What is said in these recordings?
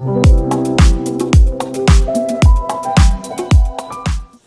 Are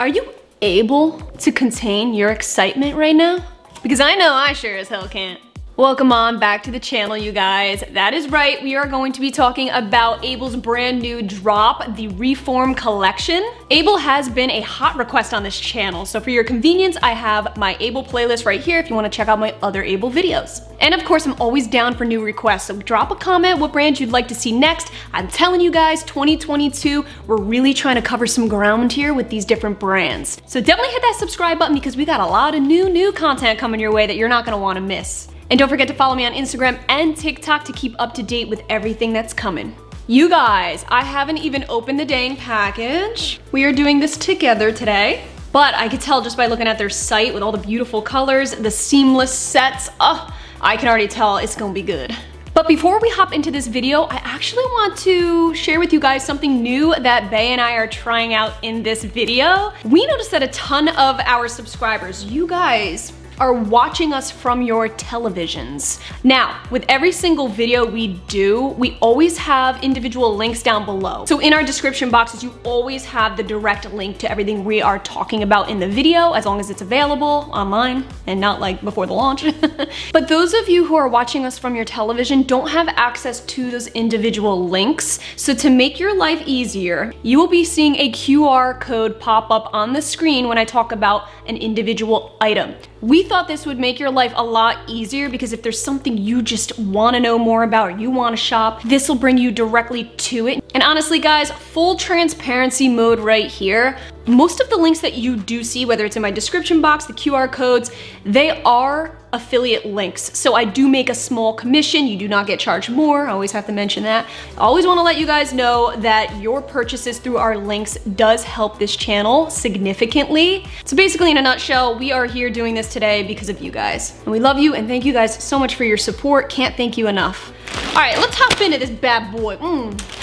you able to contain your excitement right now? Because I know I sure as hell can't. Welcome on back to the channel, you guys. That is right, we are going to be talking about AYBL's brand new drop, the Reform Collection. AYBL has been a hot request on this channel, so for your convenience, I have my AYBL playlist right here if you wanna check out my other AYBL videos. And of course, I'm always down for new requests, so drop a comment what brand you'd like to see next. I'm telling you guys, 2022, we're really trying to cover some ground here with these different brands. So definitely hit that subscribe button because we got a lot of new, new content coming your way that you're not gonna wanna miss. And don't forget to follow me on Instagram and TikTok to keep up to date with everything that's coming. You guys, I haven't even opened the dang package. We are doing this together today. But I could tell just by looking at their site with all the beautiful colors, the seamless sets, oh, I can already tell it's gonna be good. But before we hop into this video, I actually want to share with you guys something new that Bay and I are trying out in this video. We noticed that a ton of our subscribers, you guys, are watching us from your televisions. Now, with every single video we do, we always have individual links down below. So in our description boxes, you always have the direct link to everything we are talking about in the video, as long as it's available online and not like before the launch. but those of you who are watching us from your television don't have access to those individual links. So to make your life easier, you will be seeing a QR code pop up on the screen when I talk about an individual item. We thought this would make your life a lot easier because if there's something you just wanna know more about or you wanna shop, this will bring you directly to it. And honestly guys, full transparency mode right here, most of the links that you do see, whether it's in my description box, the QR codes, they are affiliate links. So I do make a small commission. You do not get charged more. I always have to mention that. I always wanna let you guys know that your purchases through our links does help this channel significantly. So basically in a nutshell, we are here doing this today because of you guys. And we love you and thank you guys so much for your support. Can't thank you enough. All right, let's hop into this bad boy. Mm.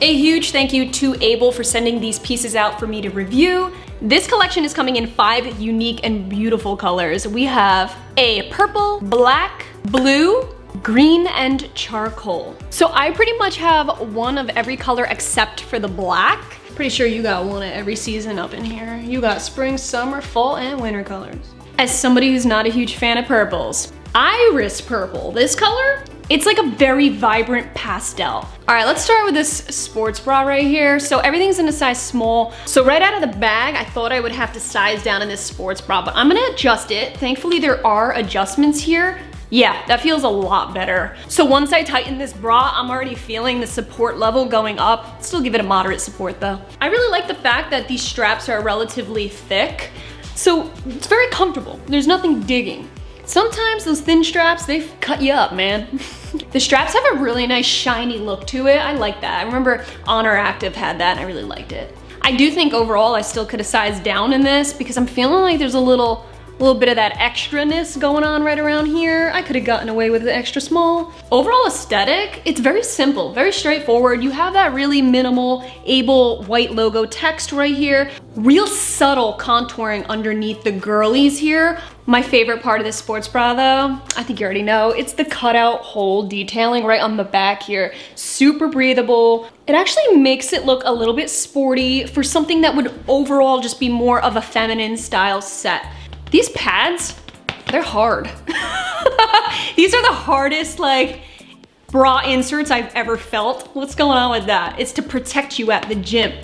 A huge thank you to AYBL for sending these pieces out for me to review. This collection is coming in five unique and beautiful colors. We have a purple, black, blue, green, and charcoal. So I pretty much have one of every color except for the black. Pretty sure you got one of every season up in here. You got spring, summer, fall, and winter colors. As somebody who's not a huge fan of purples, iris purple, this color, it's like a very vibrant pastel. All right, let's start with this sports bra right here. So everything's in a size small. So right out of the bag, I thought I would have to size down in this sports bra, but I'm gonna adjust it. Thankfully, there are adjustments here. Yeah, that feels a lot better. So once I tighten this bra, I'm already feeling the support level going up. Still give it a moderate support though. I really like the fact that these straps are relatively thick. So it's very comfortable. There's nothing digging. Sometimes those thin straps, they cut you up, man. the straps have a really nice shiny look to it. I like that. I remember Honor Active had that and I really liked it. I do think overall I still could have sized down in this because I'm feeling like there's a little little bit of that extraness going on right around here. I could have gotten away with it extra small. Overall aesthetic, it's very simple, very straightforward. You have that really minimal AYBL white logo text right here. Real subtle contouring underneath the girlies here. My favorite part of this sports bra though, I think you already know, it's the cutout hole detailing right on the back here. Super breathable. It actually makes it look a little bit sporty for something that would overall just be more of a feminine style set. These pads, they're hard. These are the hardest like bra inserts I've ever felt. What's going on with that? It's to protect you at the gym.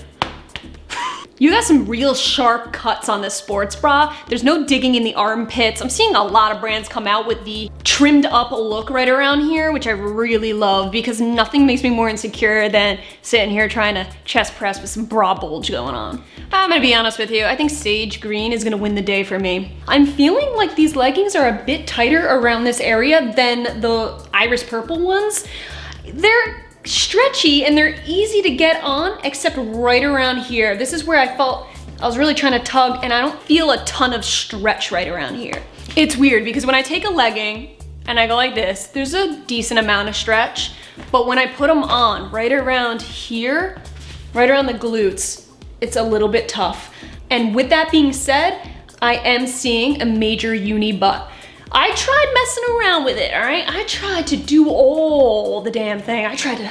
You got some real sharp cuts on this sports bra. There's no digging in the armpits. I'm seeing a lot of brands come out with the trimmed up look right around here, which I really love because nothing makes me more insecure than sitting here trying to chest press with some bra bulge going on. I'm gonna be honest with you, I think sage green is gonna win the day for me. I'm feeling like these leggings are a bit tighter around this area than the iris purple ones. They're stretchy and they're easy to get on except right around here. This is where I felt I was really trying to tug and I don't feel a ton of stretch right around here. It's weird because when I take a legging and I go like this, there's a decent amount of stretch, but when I put them on right around here, right around the glutes, it's a little bit tough. And with that being said, I am seeing a major uni butt. I tried messing around with it, all right? I tried to do all the damn thing. I tried to,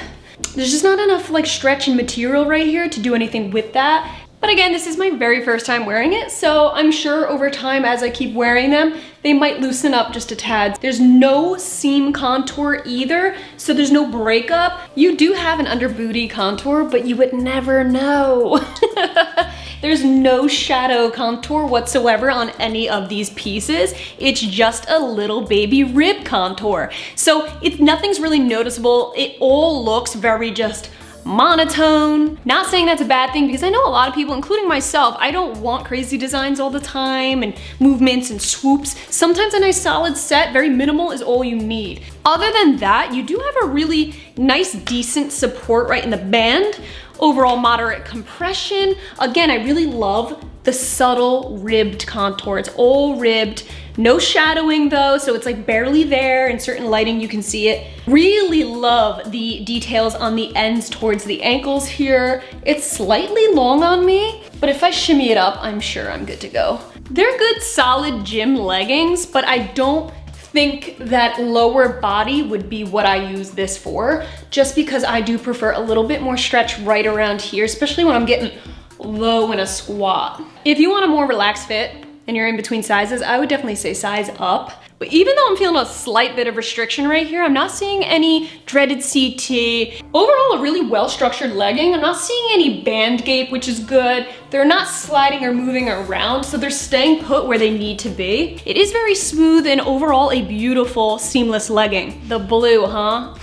there's just not enough like stretch and material right here to do anything with that. But again, this is my very first time wearing it, so I'm sure over time as I keep wearing them, they might loosen up just a tad. There's no seam contour either, so there's no breakup. You do have an under booty contour, but you would never know. There's no shadow contour whatsoever on any of these pieces. It's just a little baby rib contour. So it's nothing's really noticeable. It all looks very just monotone. Not saying that's a bad thing because I know a lot of people, including myself, I don't want crazy designs all the time and movements and swoops. Sometimes a nice solid set, very minimal is all you need. Other than that, you do have a really nice, decent support right in the band. Overall moderate compression. Again, I really love the subtle ribbed contour. It's all ribbed. No shadowing though, so it's like barely there. In certain lighting, you can see it. Really love the details on the ends towards the ankles here. It's slightly long on me, but if I shimmy it up, I'm sure I'm good to go. They're good solid gym leggings, but I don't think that lower body would be what I use this for, just because I do prefer a little bit more stretch right around here, especially when I'm getting low in a squat. If you want a more relaxed fit, and you're in between sizes, I would definitely say size up. But even though I'm feeling a slight bit of restriction right here, I'm not seeing any dreaded CT. Overall, a really well-structured legging. I'm not seeing any band gape, which is good. They're not sliding or moving around, so they're staying put where they need to be. It is very smooth and overall a beautiful seamless legging. The blue, huh?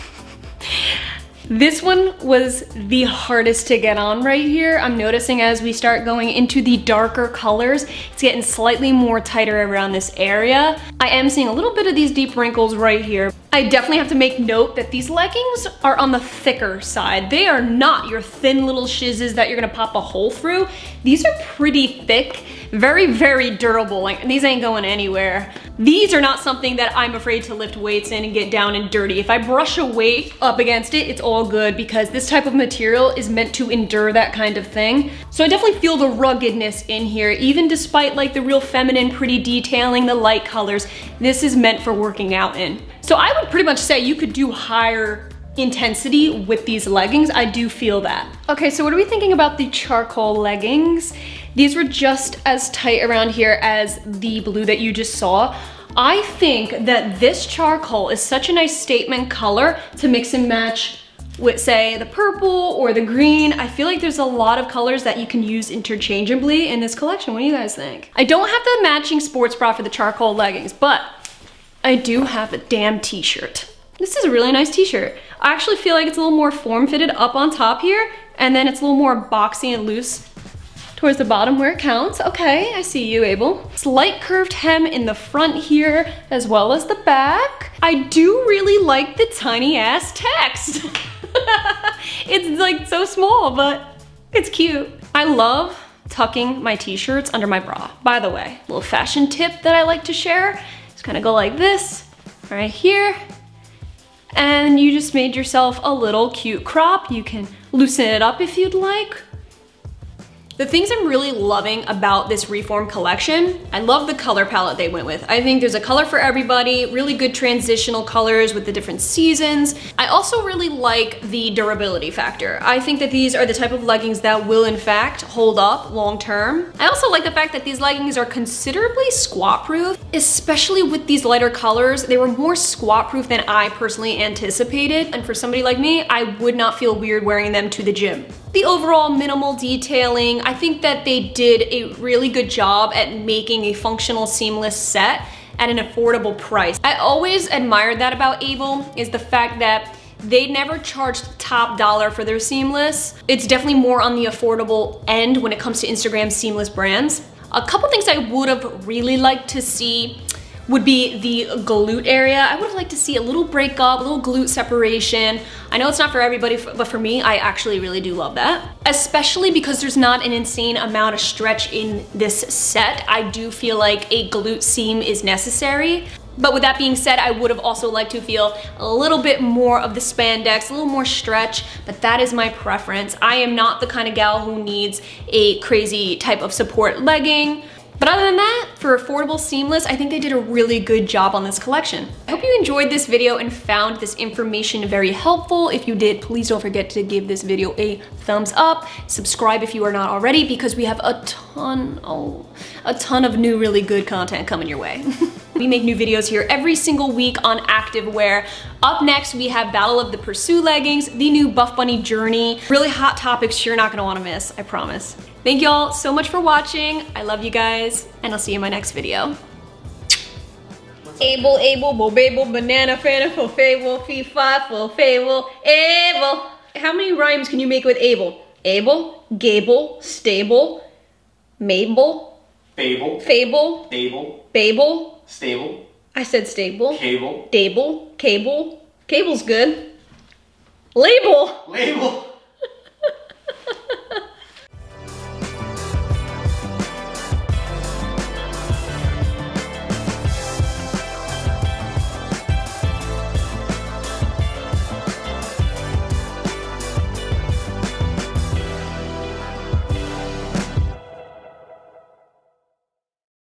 This one was the hardest to get on right here. I'm noticing as we start going into the darker colors, it's getting slightly more tighter around this area. I am seeing a little bit of these deep wrinkles right here. I definitely have to make note that these leggings are on the thicker side. They are not your thin little shizzes that you're gonna pop a hole through. These are pretty thick very, very durable. Like these ain't going anywhere. These are not something that I'm afraid to lift weights in and get down and dirty. If I brush a weight up against it, it's all good because this type of material is meant to endure that kind of thing. So I definitely feel the ruggedness in here, even despite like the real feminine, pretty detailing, the light colors, this is meant for working out in. So I would pretty much say you could do higher intensity with these leggings. I do feel that. Okay, so what are we thinking about the charcoal leggings? These were just as tight around here as the blue that you just saw. I think that this charcoal is such a nice statement color to mix and match with say the purple or the green. I feel like there's a lot of colors that you can use interchangeably in this collection. What do you guys think? I don't have the matching sports bra for the charcoal leggings, but I do have a damn t-shirt. This is a really nice t-shirt. I actually feel like it's a little more form-fitted up on top here, and then it's a little more boxy and loose towards the bottom where it counts. Okay, I see you, AYBL. Slight curved hem in the front here, as well as the back. I do really like the tiny ass text. it's like so small, but it's cute. I love tucking my t-shirts under my bra. By the way, little fashion tip that I like to share. Just kind of go like this, right here. And you just made yourself a little cute crop. You can loosen it up if you'd like, the things I'm really loving about this Reform collection, I love the color palette they went with. I think there's a color for everybody, really good transitional colors with the different seasons. I also really like the durability factor. I think that these are the type of leggings that will in fact hold up long term. I also like the fact that these leggings are considerably squat proof, especially with these lighter colors. They were more squat proof than I personally anticipated. And for somebody like me, I would not feel weird wearing them to the gym the overall minimal detailing, I think that they did a really good job at making a functional seamless set at an affordable price. I always admired that about AYBL is the fact that they never charged top dollar for their seamless. It's definitely more on the affordable end when it comes to Instagram seamless brands. A couple things I would have really liked to see would be the glute area. I would have liked to see a little breakup, a little glute separation. I know it's not for everybody, but for me, I actually really do love that. Especially because there's not an insane amount of stretch in this set. I do feel like a glute seam is necessary. But with that being said, I would have also liked to feel a little bit more of the spandex, a little more stretch, but that is my preference. I am not the kind of gal who needs a crazy type of support legging. But other than that, for affordable seamless, I think they did a really good job on this collection. I hope you enjoyed this video and found this information very helpful. If you did, please don't forget to give this video a thumbs up. Subscribe if you are not already because we have a ton, oh, a ton of new really good content coming your way. we make new videos here every single week on activewear. Up next, we have Battle of the Pursue leggings, the new Buff Bunny Journey, really hot topics you're not gonna wanna miss, I promise. Thank y'all so much for watching. I love you guys, and I'll see you in my next video. Able, able, bo, babel, banana, fana, fo, fable, fee, fi, fo, fable, able. How many rhymes can you make with able? Able, gable, stable, mabel, Fable. fable, Stable. babel. Stable. I said stable. Cable. Dable, cable. Cable's good. Label. Label.